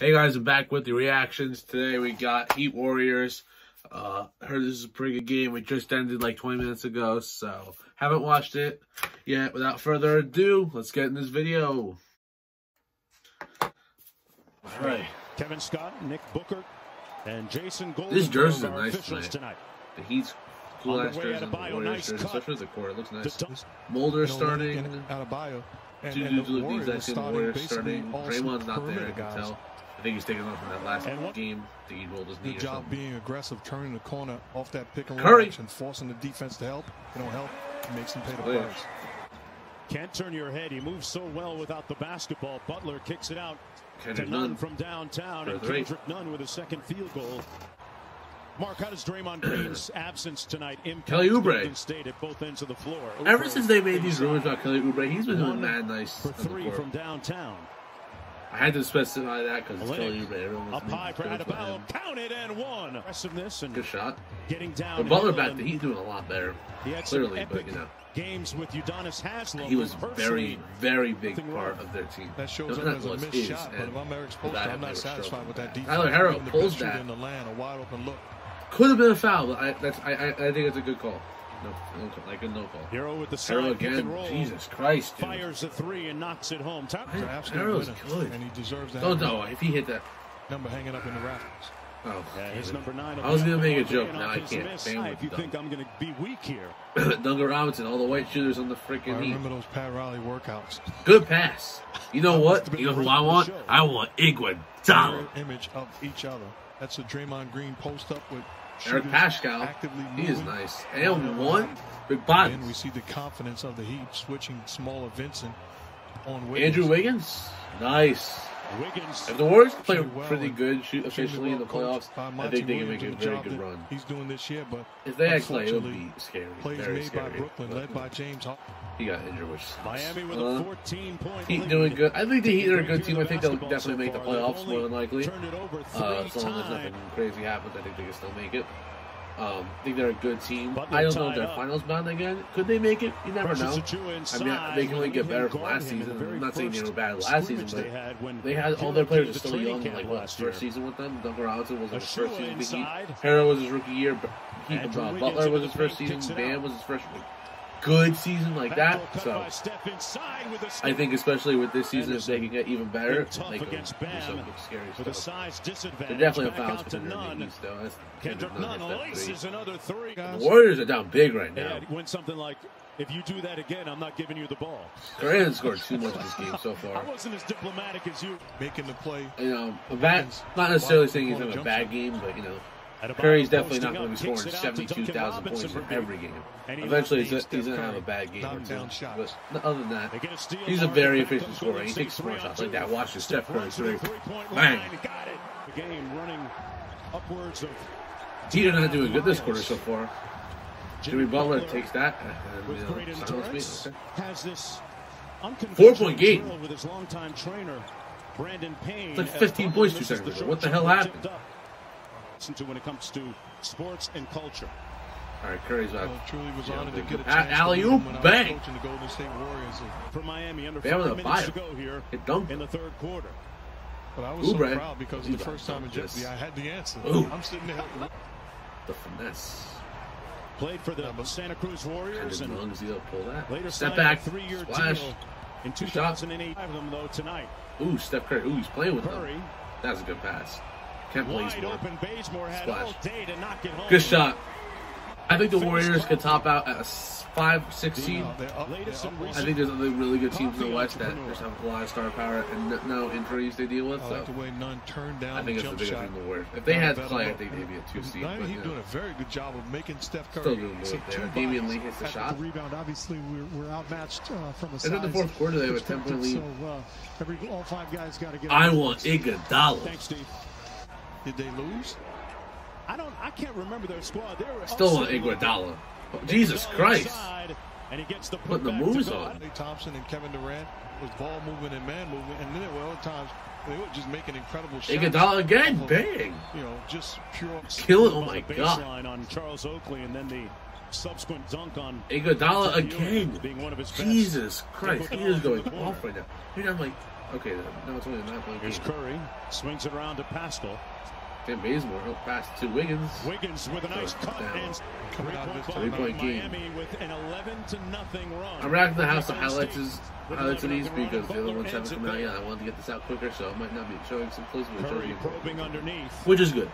Hey guys, I'm back with the reactions. Today we got Heat Warriors. Uh, heard this is a pretty good game. It just ended like 20 minutes ago, so haven't watched it yet. Without further ado, let's get in this video. All right. Kevin Scott, Nick Booker, and Jason Golden. This jersey's a nice tonight. tonight. The Heat's cool ass jersey, out and of the Warriors nice jersey, cut. especially with the court. It looks nice. The Mulder starting. out of bio. And, Two and dudes the look the Warriors exact same. starting Warriors starting. Draymond's not there, I can tell. I think he's taking off from that last And what- game. I think he rolled his knee Good job being aggressive, turning the corner off that pick and roll Curry. action, forcing the defense to help. They don't help. It makes them pay the oh, Clear. price. Can't turn your head. He moves so well without the basketball. Butler kicks it out Kendrick to Nunn Nunn. from downtown, and. Kendrick Nunn with a second field goal. Mark, how does Draymond Green's absence tonight impact Kelly Oubre. State at both ends of the floor? Ever since they made these rumors about Kelly Oubre, he's been doing One mad nice for on the three from downtown. I had to specify that because it's Kelly Oubre. Everyone was Up high for making jokes Adebayo, counted and one. Aggressiveness and Good shot. getting down. But Butler back he's doing a lot better. He had Clearly, but you know, games with Udonis Haslem. he was who very, very big part of their team. That shows No, up as a missed shot, but if I'm Erik without Spoelstra, I'm not satisfied with that defense. Tyler Herro Even the pulls that. in the land, a wide open look. Could have been a foul, but I, that's, I, I, I think it's a good call. No, no call, like a no call. Herro with the Hero side pick again. Jesus Christ, dude. Fires a three and knocks it home. Top- absolute Arrow's good. and he deserves that Oh no, if he hit that. number hanging up in the rafters. Oh, Yeah, his number nine. I was gonna make a joke, now I can't. miss. Bam If you dumb. think I'm going to be weak here, Duncan Robinson, all the white shooters on the I freaking Heat. remember those Pat Riley workouts. Good pass. You know That must have what? You know who I want? I want Iguodala. Image of each other. That's a Draymond Green post up with Eric Paschall. actively He is nice. And one big body. we see the confidence of the Heat switching smaller Vincent on Wiggins. Andrew Wiggins, nice. Wiggins. If the Warriors play Pretty well pretty good shoot officially in the playoffs, I think they can make a very good run. He's doing this year, but If they had Klay, it would be scary. plays Very made scary. by Brooklyn, led by James Harden. He got injured, which sucks. Miami with Uh, a 14 point Heat lead. doing good. I think the Heat are a good team. I think they'll definitely make the playoffs more than likely. Turned it over three Uh, as long as nothing crazy happens, I think they can still make it. Um, I think they're a good team. I don't know tied if they're finals bound again. Could they make it? You never know. I mean, they can only get better from last season. I'm not saying they were first bad last season, but they had when They had all their players are still young. Like what, first season with them. Duncan Robinson was his Achua first season with the Heat. Herro was his rookie year. He, uh, Butler was his first season. it Bam was his first good season like that. So by Steph inside with a I skip. think, especially with this season, if they Anderson can get even better, been tough they can do against some Bam scary with a stuff. size disadvantage. They're definitely a Back foul out to contender in the East, though. That's Kendrick Kendrick Nunn Nunn is laces another three. three. The Warriors are down big right now. it went something like, if you do that again, I'm not giving you the ball. Curry hasn't scored too much this game so I far. wasn't as diplomatic as you. Making the play. You know, a bad, not necessarily saying he's having a bad game, but you know, Adebayo Curry's definitely not going to be scoring it out to Duncan 72,000 points in every game. Eventually, he's, he's going to have a bad game or two. But other than that, They get a steal. he's a very efficient scorer. He takes smart shots like that. Watch this Steph Curry three. Bang. line. Got it. The game running upwards of. Heat are not doing good this quarter so far. Jimmy Butler takes that. And, uh, you know, has this Four-point game. with his longtime trainer, Brandon Payne. It's like 15 points two seconds ago. What the hell happened? Tipped. Listen to when it comes to sports and culture. All right, Curry's out. Well, truly was Yeah, honored to get a the chance to alley-oop, meet him when I was bang. coaching the Golden State Warriors. For Miami, under Bam five with a minutes to go here It dunked. in the third quarter. But I was Oubre. so proud because He the first time in dunked this. Jeopardy, I had the answer. Ooh. I'm sitting there. The finesse. Played for the Santa Cruz Kind Warriors of and lungs, he'll pull that. later Step signed back. a three-year Splash. deal in Good shot. 2008. Five of them though tonight. Ooh, Steph Curry. Ooh, he's playing with Curry, them. That's a good pass. Can't believe wide he's more. open. Bazemore had Splash. all day to knock it home. Good shot. I think the Warriors could top out at a s- five, six seed. No, they're up, Latest they're and up. recent- I think there's other really good teams in the West that just have a lot of star power and no injuries they deal with. So like the way Nunn turned down I think it's the biggest shot. thing in the Warriors. If they had better Klay, I think they'd be a two seed. Now But, he's you doing a very good job of making Steph Curry. still doing some good there. Damian. Lee hits the shot. the rebound, obviously we're, we're outmatched uh, from a size in the fourth quarter, they have a 10 point lead. So uh, every all five guys got to get. I want. Iguodala. Thanks, Steve. Did they lose? I don't. I can't remember their squad. They were Still want upset a little bit. Iguodala. Oh, Jesus Christ. inside, and he gets the Putting the moves on. Klay Thompson and Kevin Durant was ball movement and man movement, and then there were other times they were just making incredible shots. Iguodala again. Off of, Bang. You know, just pure. Killing. Oh On my the God. baseline on Charles Oakley, and then the subsequent dunk on Iguodala again. being one of his best. Jesus Christ. He is going off right now. Dude, I'm like, Okay, now it's only a nine point game. Here's Curry. Swings it around to Paschall. Tim Bazemore oh, pass to Wiggins. Wiggins with a nice Throws cut and Coming out of this three-point game. With an 11 to nothing run. I'm racking the house of Golden highlights, State is, with highlights of these because the other ones haven't ends come out yet. I wanted to get this out quicker, so I might not be showing some clips, but Curry showing probing underneath. which is good.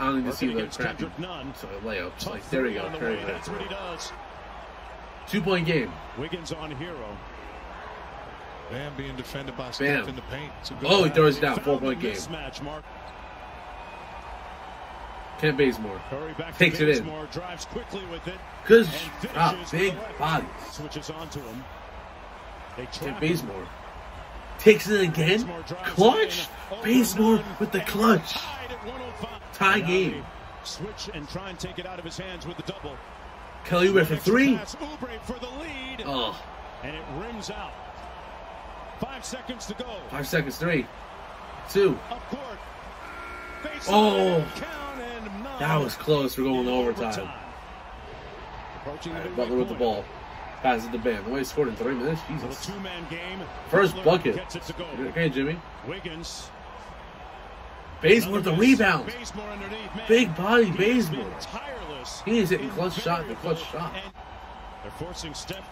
I don't need to see the against crappy Kendrick Nunn. so layups. Tough Like there we go, on the Curry. That's what he does. Two point game. Wiggins on Herro. Man being defended by Bam. Steph in the paint. It's a good Oh, he throws it down. Four-point game. Mismatch, Mark. Kent Bazemore. Takes it in. Drives quickly with it. Good. Big with the left. bodies. Switches onto him. Kent. Bazemore. Takes it again. Clutch. Bazemore with the clutch. 105. Tie game. Switch and try and take it out of his hands with the double. Kelly Oubre for three. for the lead. Oh, And it rims out. Five seconds to go. five seconds. Three, two. Up court. Baseline, Oh. Count and none. That was close. We're going to overtime. Right, Butler with the ball. Passes the band. The way he scored in three minutes. Jesus. two-man game. First bucket. Gets it to go. Okay, Jimmy. Wiggins. Bazemore with the rebound. Bazemore underneath. Man, Big body Bazemore. He is hitting in clutch shot The clutch shot.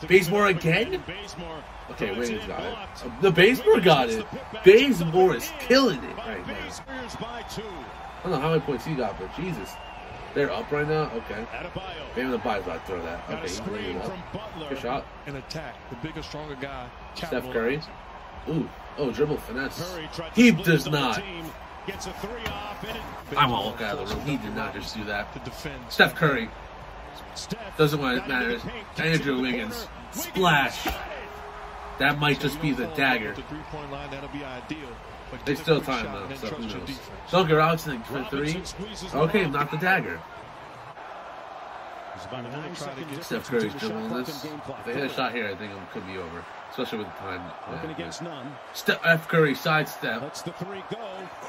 Bazemore give it up again? Bazemore Okay, drives Wiggins in, got it. Uh, The Bazemore Wiggins got it. the putback. Bazemore is killing it by right now. Bazemore by two. I don't know how many points he got, but Jesus. They're up right now? Okay. Adebayo. Maybe the buy's about to throw that. Okay, he's screen leading up. Good shot. An attack. The bigger, stronger guy. Steph Curry. Ooh. Oh, dribble finesse. Curry tried to He split does his double not. team. Gets a three off and it. I won't look out of the room. He did not just do that. To defend. Steph Curry. Doesn't paint, Andrew Wiggins. Splash. That might just be the dagger. They still time though, so who knows? Duncan Robinson for three. Okay, not the dagger. Steph Curry's dribbling this. If they hit a shot here, I think it could be over. Especially with the time. Yeah. Steph Curry sidestep.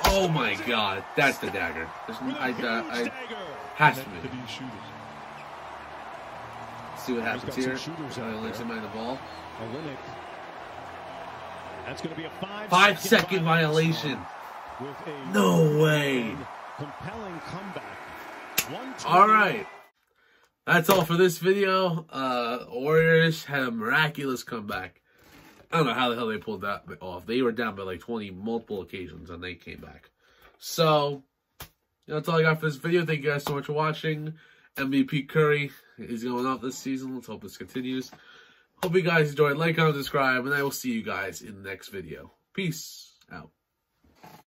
Oh my god, that's the dagger. A I, uh, I, has to be. See what happens here. shooters out links him the ball. Olynyk. That's going to be a five, Five second violation. With a No way. compelling comeback. One, two, All right. That's all for this video. Uh, Warriors had a miraculous comeback. I don't know how the hell they pulled that off. They were down by like 20 multiple occasions and they came back. So, that's all I got for this video. Thank you guys so much for watching. MVP Curry is going off this season. Let's hope this continues. Hope you guys enjoyed. Like, comment, subscribe, and I will see you guys in the next video. Peace out.